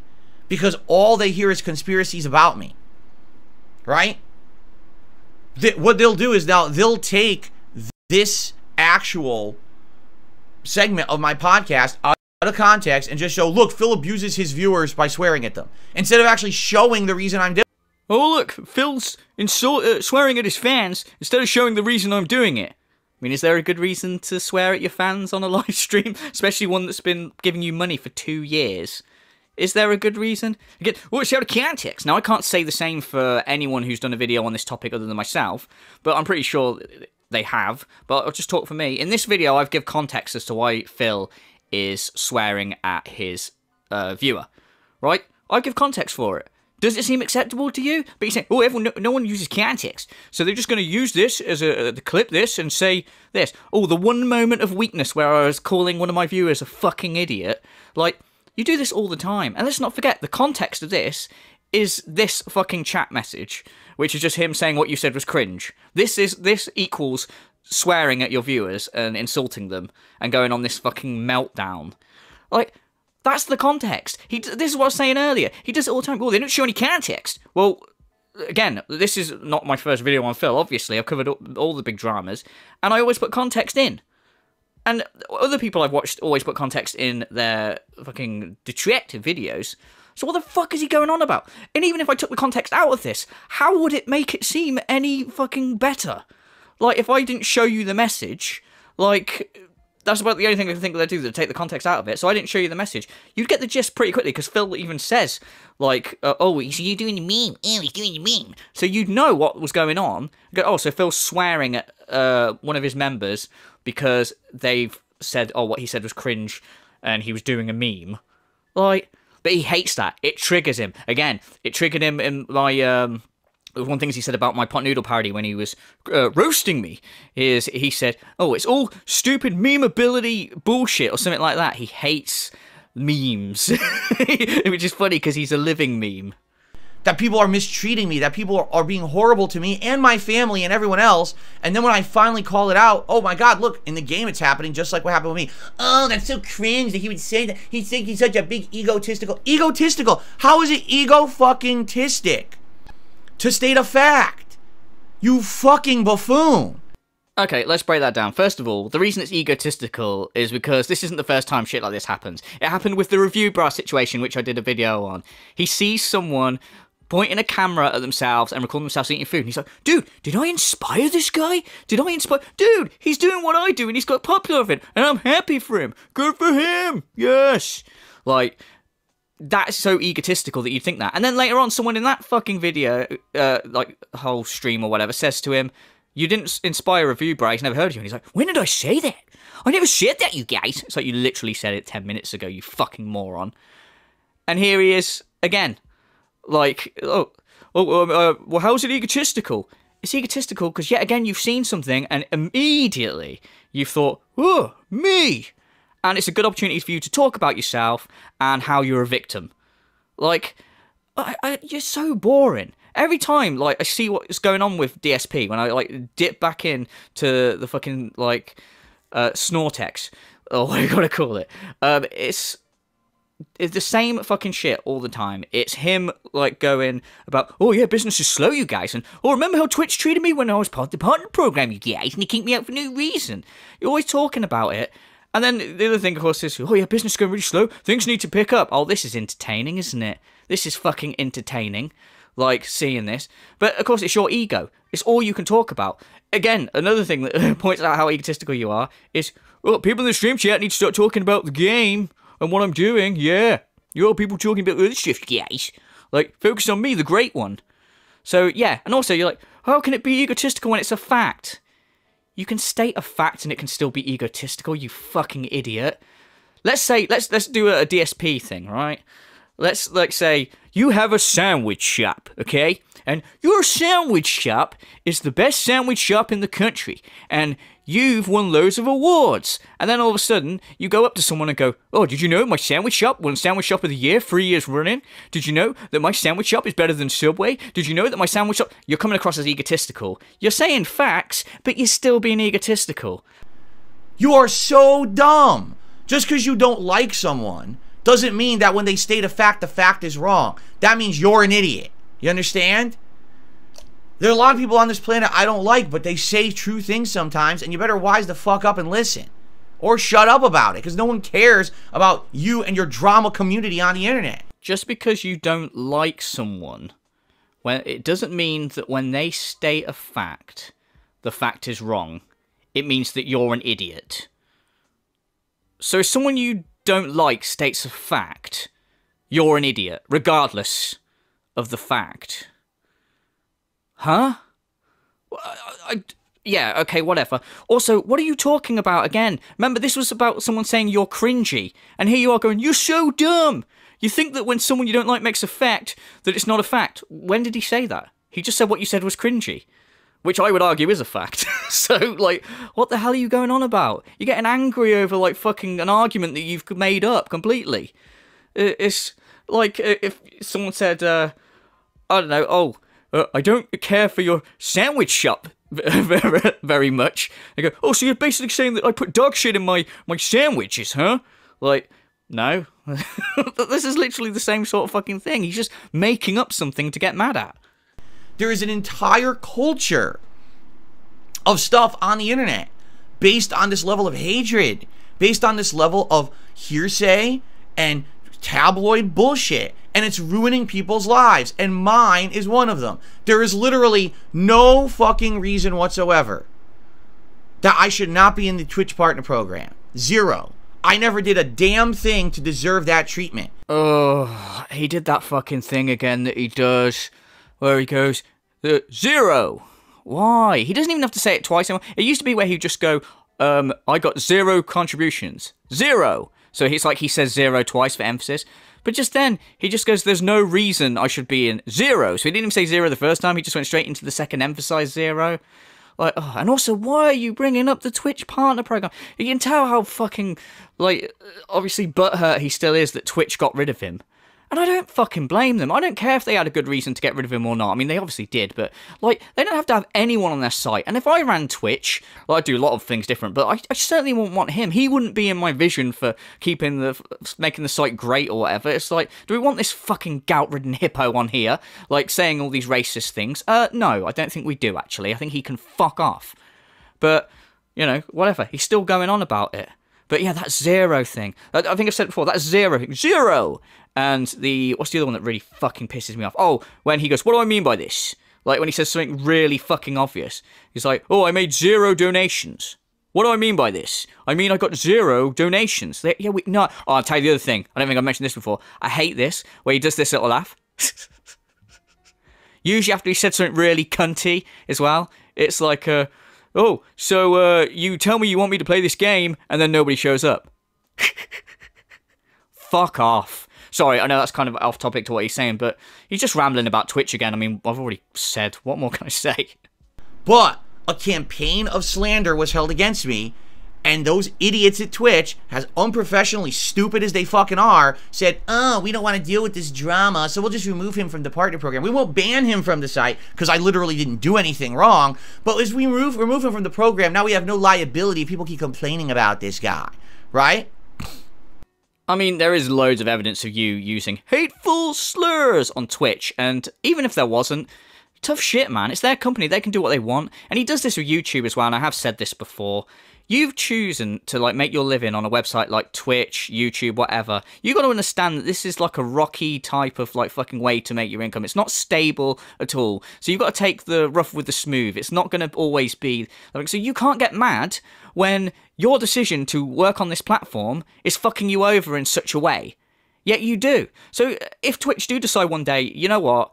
[SPEAKER 4] because all they hear is conspiracies about me. Right? Th- what they'll do is now they'll take this actual segment of my podcast out of context and just show, look, Phil abuses his viewers by swearing at them. Instead of actually showing the reason I'm doing
[SPEAKER 1] Oh, look, Phil's insult- uh, swearing at his fans instead of showing the reason I'm doing it. I mean, is there a good reason to swear at your fans on a live stream, especially one that's been giving you money for two years? Is there a good reason? Again, well, it's out of context. Now, I can't say the same for anyone who's done a video on this topic other than myself, but I'm pretty sure they have. But I'll just talk for me. In this video, I've give context as to why Phil is swearing at his uh, viewer, right? I give context for it. Does it seem acceptable to you? But you say, oh, everyone, no, no one uses context, so they're just going to use this as a uh, clip this and say this. Oh, the one moment of weakness where I was calling one of my viewers a fucking idiot. Like, you do this all the time, and let's not forget the context of this is this fucking chat message, which is just him saying what you said was cringe. This is this equals swearing at your viewers and insulting them and going on this fucking meltdown. Like, that's the context. He. This is what I was saying earlier. He does it all the time. Well, they don't show any context. Well, again, this is not my first video on Phil. Obviously, I've covered all, all the big dramas, and I always put context in. And other people I've watched always put context in their fucking detective videos. So what the fuck is he going on about? And even if I took the context out of this, how would it make it seem any fucking better? Like if I didn't show you the message, like that's about the only thing I can think they do to take the context out of it. So I didn't show you the message. You'd get the gist pretty quickly because Phil even says like, uh, "Oh, he's you doing the meme? Oh, he's doing the meme." So you'd know what was going on. Go, oh, so Phil's swearing at uh, one of his members because they've said, "Oh, what he said was cringe," and he was doing a meme. Like, but he hates that. It triggers him. Again, it triggered him in my um one of the things he said about my pot noodle parody when he was uh, roasting me is he said, "Oh, it's all stupid memeability bullshit" or something like that. He hates memes, which is funny because he's a living meme.
[SPEAKER 4] That people are mistreating me, that people are, being horrible to me and my family and everyone else. And then when I finally call it out, oh my God, look, in the game it's happening just like what happened with me. Oh, that's so cringe that he would say that. He'd think he's such a big egotistical. Egotistical? How is it ego fucking tistic? To state a fact. You fucking buffoon.
[SPEAKER 1] Okay, let's break that down. First of all, the reason it's egotistical is because this isn't the first time shit like this happens. It happened with the ReviewBrah situation, which I did a video on. He sees someone pointing a camera at themselves and recording themselves eating food. And he's like, dude, did I inspire this guy? Did I inspire? Dude, he's doing what I do and he's got popular with it. And I'm happy for him. Good for him. Yes. Like, that's so egotistical that you'd think that. And then later on, someone in that fucking video, uh, like whole stream or whatever, says to him, "You didn't inspire a review, Bryce. Never heard of you." And he's like, "When did I say that? I never said that, you guys." It's like you literally said it ten minutes ago, you fucking moron. And here he is again, like, oh, oh, um, uh, well, how's it egotistical? It's egotistical because yet again you've seen something and immediately you've thought, oh, me. And it's a good opportunity for you to talk about yourself and how you're a victim. Like, I, I, you're so boring. Every time, like, I see what's going on with DSP when I like dip back in to the fucking like uh, Snortex or what you gotta call it. Um, it's it's the same fucking shit all the time. It's him like going about, oh yeah, business is slow, you guys, and oh remember how Twitch treated me when I was part of the partner program, you guys, and they kicked me out for no reason. You're always talking about it. And then the other thing, of course, is, oh yeah, business is going really slow. Things need to pick up. Oh, this is entertaining, isn't it? This is fucking entertaining. Like seeing this, but of course, it's your ego. It's all you can talk about. Again, another thing that points out how egotistical you are is, well, people in the stream chat need to start talking about the game and what I'm doing. Yeah, you all people talking about oh, other stuff, guys. Like, focus on me, the great one. So yeah, and also you're like, how can it be egotistical when it's a fact? You can state a fact and it can still be egotistical, you fucking idiot. Let's say let's let's do a, a DSP thing, right? Let's like say you have a sandwich shop, okay? And your sandwich shop is the best sandwich shop in the country, and you've won loads of awards. And then all of a sudden, you go up to someone and go, "Oh, did you know my sandwich shop won Sandwich Shop of the Year three years running? Did you know that my sandwich shop is better than Subway? Did you know that my sandwich shop?" You're coming across as egotistical. You're saying facts, but you're still being egotistical.
[SPEAKER 4] You are so dumb. Just because you don't like someone doesn't mean that when they state a fact, the fact is wrong. That means you're an idiot. You understand? There are a lot of people on this planet I don't like, but they say true things sometimes, and you better wise the fuck up and listen. Or shut up about it, because no one cares about you and your drama community on the internet.
[SPEAKER 1] just because you don't like someone it doesn't mean that when they state a fact the fact is wrong it means that you're an idiot so if someone you don't like states a fact you're an idiot regardless of the fact huh I, I- yeah, okay, whatever. Also, what are you talking about again? Remember, this was about someone saying you're cringy, and here you are going, you're so dumb. You think that when someone you don't like makes a fact, that it's not a fact. When did he say that? He just said what you said was cringy, which I would argue is a fact. so, like, what the hell are you going on about? You're getting angry over, like, fucking an argument that you've made up completely. It's like if someone said, uh, I don't know, oh, uh, I don't care for your sandwich shop very, much. They go, oh, so you're basically saying that I put dog shit in my, my sandwiches, huh? Like, no. this is literally the same sort of fucking thing. He's just making up something to get mad at.
[SPEAKER 4] There is an entire culture of stuff on the internet based on this level of hatred, based on this level of hearsay and tabloid bullshit. And it's ruining people's lives. And mine is one of them. There is literally no fucking reason whatsoever that I should not be in the Twitch partner program. Zero. I never did a damn thing to deserve that treatment.
[SPEAKER 1] Oh, he did that fucking thing again that he does, where he goes, uh, zero. Why? He doesn't even have to say it twice. anymore. It used to be where he'd just go, um, I got zero contributions. Zero. So he's like, he says zero twice for emphasis. But just then, he just goes, there's no reason I should be in zero. So he didn't even say zero the first time, he just went straight into the second emphasized zero. Like, oh, and also, why are you bringing up the Twitch partner program? You can tell how fucking, like, obviously butthurt he still is that Twitch got rid of him. And I don't fucking blame them. I don't care if they had a good reason to get rid of him or not. I mean, they obviously did, but, like, they don't have to have anyone on their site. And if I ran Twitch, well, I do a lot of things different, but I, I certainly wouldn't want him. He wouldn't be in my vision for keeping the, making the site great or whatever. It's like, do we want this fucking gout ridden hippo on here, like, saying all these racist things? Uh, no, I don't think we do, actually. I think he can fuck off. But, you know, whatever. He's still going on about it. But yeah, that zero thing. I, think I've said before. that zero. Zero. And the what's the other one that really fucking pisses me off? Oh, when he goes, "What do I mean by this?" Like when he says something really fucking obvious. He's like, "Oh, I made zero donations." What do I mean by this? I mean I got zero donations. They, yeah, we no. Oh, I'll tell you the other thing. I don't think I've mentioned this before. I hate this where he does this little laugh. Usually after he said something really cunty as well. It's like, uh, oh, so uh, you tell me you want me to play this game, and then nobody shows up. Fuck off. Sorry, I know that's kind of off topic to what he's saying, but he's just rambling about Twitch again. I mean, I've already said. What more can I say?
[SPEAKER 4] But a campaign of slander was held against me, and those idiots at Twitch, as unprofessionally stupid as they fucking are, said, "Oh, we don't want to deal with this drama, so we'll just remove him from the partner program. We won't ban him from the site because I literally didn't do anything wrong. But as we remove remove him from the program, now we have no liability. People keep complaining about this guy, right?
[SPEAKER 1] I mean, there is loads of evidence of you using hateful slurs on Twitch, and even if there wasn't, tough shit, man. It's their company, they can do what they want. And he does this with YouTube as well, and I have said this before. You've chosen to like make your living on a website like Twitch, YouTube, whatever. You've got to understand that this is like a rocky type of like fucking way to make your income. It's not stable at all. So you've got to take the rough with the smooth. It's not going to always be like so you can't get mad when your decision to work on this platform is fucking you over in such a way. Yet you do. So if Twitch do decide one day, you know what?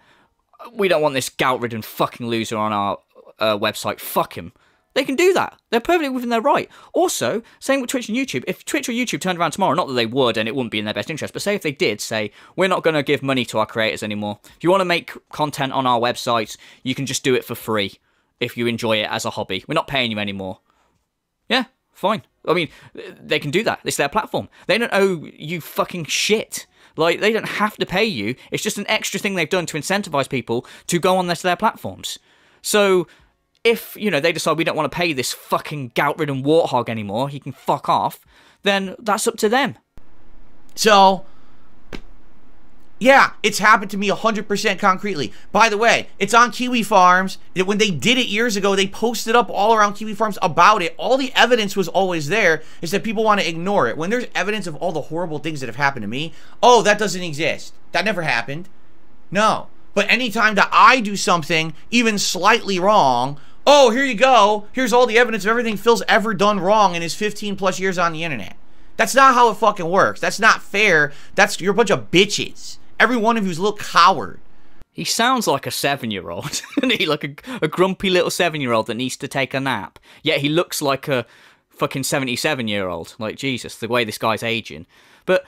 [SPEAKER 1] We don't want this gout-ridden fucking loser on our uh, website. Fuck him. They can do that. They're perfectly within their right. Also, same with Twitch and YouTube. If Twitch or YouTube turned around tomorrow, not that they would and it wouldn't be in their best interest, but say if they did say, we're not going to give money to our creators anymore. If you want to make content on our website, you can just do it for free if you enjoy it as a hobby. We're not paying you anymore. Yeah, fine. I mean, they can do that. It's their platform. They don't owe you fucking shit. Like, they don't have to pay you. It's just an extra thing they've done to incentivize people to go on their, their platforms. So, if, you know, they decide we don't want to pay this fucking gout-ridden warthog anymore, he can fuck off, then that's up to them.
[SPEAKER 4] So, yeah, it's happened to me 100% concretely. By the way, it's on Kiwi Farms. When they did it years ago, they posted up all around Kiwi Farms about it. All the evidence was always there. Is that people want to ignore it. When there's evidence of all the horrible things that have happened to me, oh, that doesn't exist. That never happened. No. But anytime that I do something even slightly wrong, oh, here you go. Here's all the evidence of everything Phil's ever done wrong in his 15 plus years on the internet. That's not how it fucking works. That's not fair. That's you're a bunch of bitches. Every one of you is a little coward.
[SPEAKER 1] He sounds like a seven-year-old, he? Like a, a grumpy little seven-year-old that needs to take a nap. Yet he looks like a fucking seventy-seven-year-old. Like Jesus, the way this guy's aging. But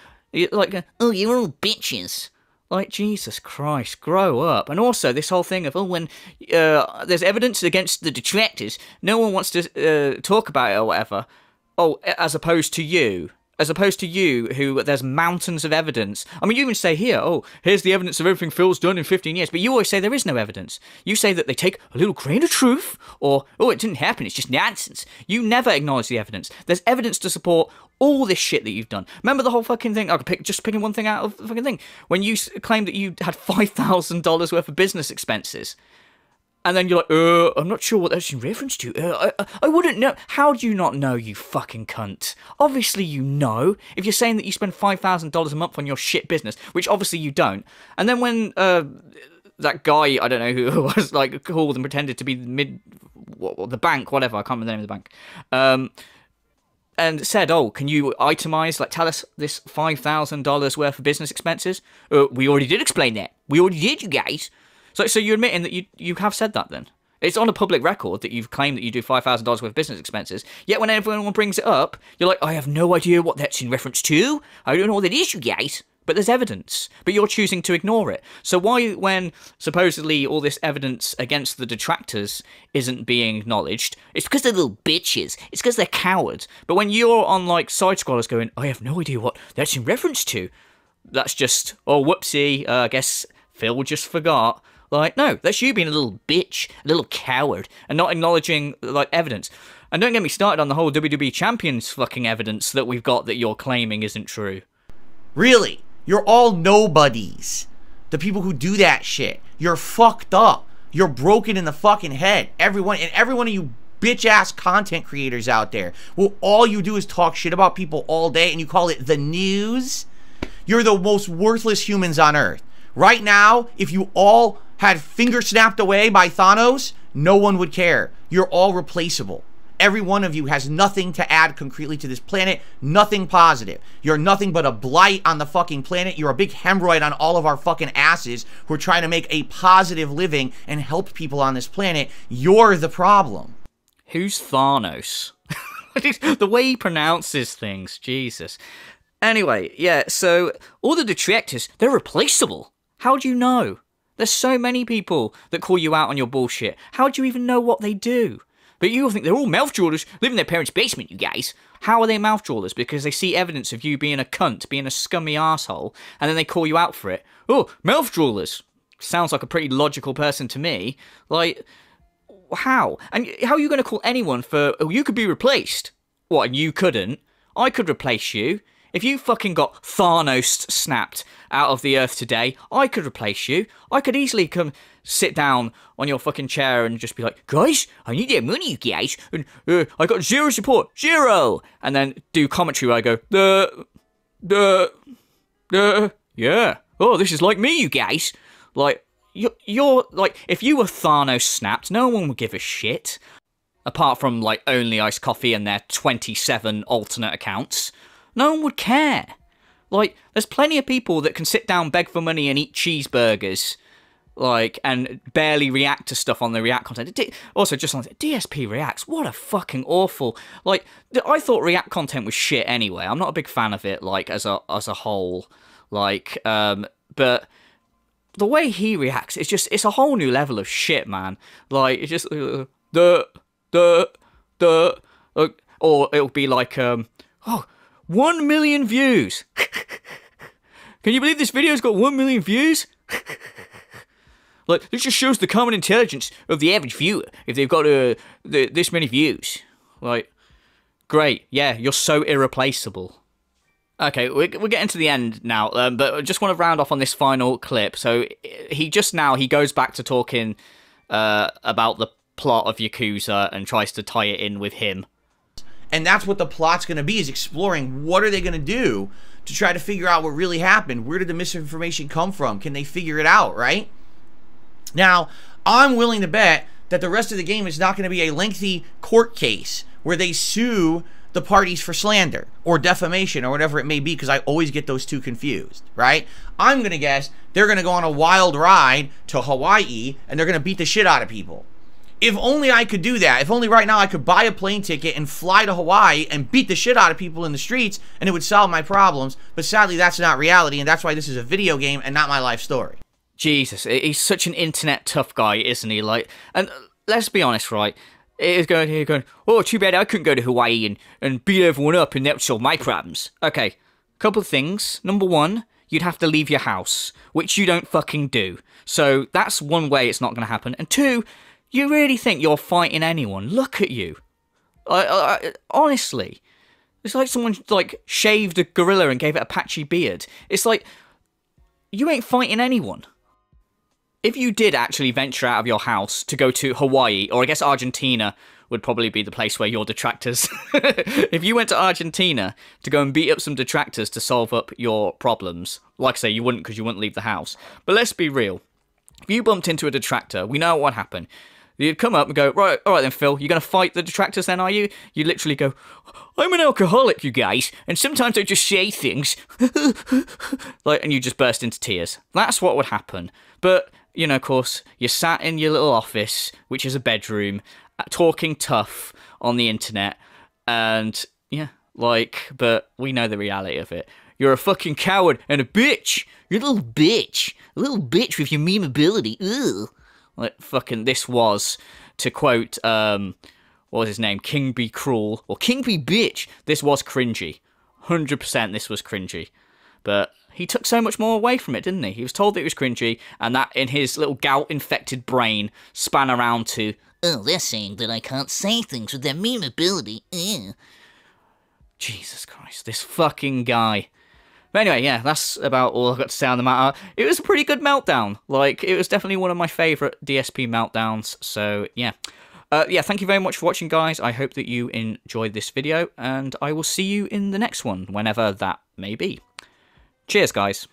[SPEAKER 1] like, uh, oh, you're all bitches. Like Jesus Christ, grow up. And also this whole thing of oh, when uh, there's evidence against the detractors, no one wants to uh, talk about it or whatever. Oh, as opposed to you as opposed to you, who there's mountains of evidence. I mean, you even say here, oh, here's the evidence of everything Phil's done in 15 years, but you always say there is no evidence. You say that they take a little grain of truth, or, oh, it didn't happen, it's just nonsense. You never acknowledge the evidence. There's evidence to support all this shit that you've done. Remember the whole fucking thing? I could pick just picking one thing out of the fucking thing. When you claimed that you had $5,000 worth of business expenses and then you're like, uh, I'm not sure what that's in reference to. Uh, I, I wouldn't know. How do you not know, you fucking cunt? Obviously, you know. If you're saying that you spend $5,000 a month on your shit business, which obviously you don't. And then when uh, that guy, I don't know who was, like, called and pretended to be mid. What, the bank, whatever, I can't remember the name of the bank. Um, and said, "Oh, can you itemize, like, tell us this five thousand dollars worth of business expenses?" Uh, we already did explain that. We already did, you guys. So, so you're admitting that you you have said that then? It's on a public record that you've claimed that you do five thousand dollars worth of business expenses. Yet when everyone brings it up, you're like, I have no idea what that's in reference to. I don't know what that is, you guys. But there's evidence. But you're choosing to ignore it. So why, when supposedly all this evidence against the detractors isn't being acknowledged, it's because they're little bitches. It's because they're cowards. But when you're on like side scrollers going, I have no idea what that's in reference to, that's just oh whoopsie. Uh, I guess Phil just forgot. Like, no, that's you being a little bitch, a little coward, and not acknowledging, like, evidence. And don't get me started on the whole WWE Champions fucking evidence that we've got that you're claiming isn't true.
[SPEAKER 4] Really? You're all nobodies. The people who do that shit. You're fucked up. You're broken in the fucking head. Everyone, and every one of you bitch ass content creators out there. Well, all you do is talk shit about people all day and you call it the news. You're the most worthless humans on earth. Right now, if you all had finger snapped away by Thanos, no one would care. You're all replaceable. Every one of you has nothing to add concretely to this planet, nothing positive. You're nothing but a blight on the fucking planet. You're a big hemorrhoid on all of our fucking asses who are trying to make a positive living and help people on this planet. You're the problem.
[SPEAKER 1] Who's Thanos? the way he pronounces things, Jesus. Anyway, yeah, so all the detractors, they're replaceable. How do you know? There's so many people that call you out on your bullshit. How do you even know what they do? But you think they're all mouth jewelers, live in their parents' basement, you guys. How are they mouth jewelers? Because they see evidence of you being a cunt, being a scummy asshole, and then they call you out for it. Oh, mouth jewelers. Sounds like a pretty logical person to me. Like, how? And how are you going to call anyone for, oh, you could be replaced? What, and you couldn't? I could replace you. If you fucking got Thanos snapped out of the earth today, I could replace you. I could easily come sit down on your fucking chair and just be like, guys, I need your money, you guys. And uh, I got zero support, zero. And then do commentary where I go, the, the, the, yeah. Oh, this is like me, you guys. Like, you're, you're like, if you were Thanos snapped, no one would give a shit. Apart from like only iced coffee and their 27 alternate accounts. No one would care. Like, there's plenty of people that can sit down, beg for money, and eat cheeseburgers, like, and barely react to stuff on the React content. Also, just on DSP reacts, what a fucking awful. Like, I thought React content was shit anyway. I'm not a big fan of it, like, as a as a whole. Like, um, but the way he reacts, it's just it's a whole new level of shit, man. Like, it's just the the the, or it'll be like, um, oh 1 million views. Can you believe this video's got 1 million views? like, this just shows the common intelligence of the average viewer if they've got uh, this many views. Like, great. Yeah, you're so irreplaceable. Okay, we're, we're getting to the end now, um, but I just want to round off on this final clip. So he just now, he goes back to talking uh, about the plot of Yakuza and tries to tie it in with him.
[SPEAKER 4] And that's what the plot's going to be is exploring what are they going to do to try to figure out what really happened. Where did the misinformation come from? Can they figure it out, right? Now, I'm willing to bet that the rest of the game is not going to be a lengthy court case where they sue the parties for slander or defamation or whatever it may be because I always get those two confused, right? I'm going to guess they're going to go on a wild ride to Hawaii and they're going to beat the shit out of people. If only I could do that. If only right now I could buy a plane ticket and fly to Hawaii and beat the shit out of people in the streets and it would solve my problems. But sadly, that's not reality and that's why this is a video game and not my life story.
[SPEAKER 1] Jesus, he's such an internet tough guy, isn't he? Like, and uh, let's be honest, right? He's going here going, oh, too bad I couldn't go to Hawaii and, and beat everyone up and that would solve my problems. Okay, couple of things. Number one, you'd have to leave your house, which you don't fucking do. So that's one way it's not going to happen. And two, you really think you're fighting anyone? Look at you. I, I, honestly, it's like someone like shaved a gorilla and gave it a patchy beard. It's like you ain't fighting anyone. If you did actually venture out of your house to go to Hawaii, or I guess Argentina would probably be the place where your detractors. if you went to Argentina to go and beat up some detractors to solve up your problems, like I say, you wouldn't because you wouldn't leave the house. But let's be real. If you bumped into a detractor, we know what happened. You'd come up and go, right, all right then, Phil, you're going to fight the detractors then, are you? You literally go, I'm an alcoholic, you guys, and sometimes I just say things. like, and you just burst into tears. That's what would happen. But, you know, of course, you sat in your little office, which is a bedroom, uh, talking tough on the internet, and, yeah, like, but we know the reality of it. You're a fucking coward and a bitch. You're a little bitch. A little bitch with your memeability. Ugh. Like fucking this was to quote um what was his name? King B Cruel or King Be Bitch. This was cringy. 100% this was cringy. But he took so much more away from it, didn't he? He was told that it was cringy, and that in his little gout infected brain span around to, oh, they're saying that I can't say things with their meme ability. Ew. Jesus Christ, this fucking guy. But anyway, yeah, that's about all I've got to say on the matter. It was a pretty good meltdown. Like, it was definitely one of my favourite DSP meltdowns. So, yeah. Uh, yeah, thank you very much for watching, guys. I hope that you enjoyed this video, and I will see you in the next one, whenever that may be. Cheers, guys.